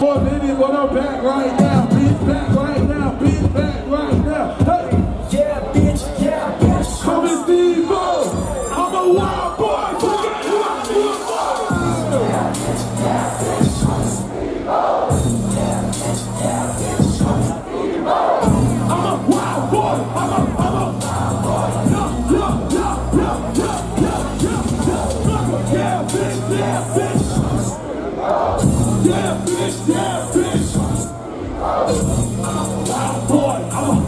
back me, you gonna back right now. Boy. I'm a,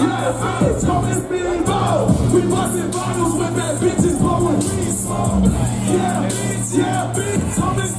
Yeah, bitch. Come and speed ball. We busting bottles with that bitches blowing weed smoke. Yeah, bitch. Yeah, bitch. Come and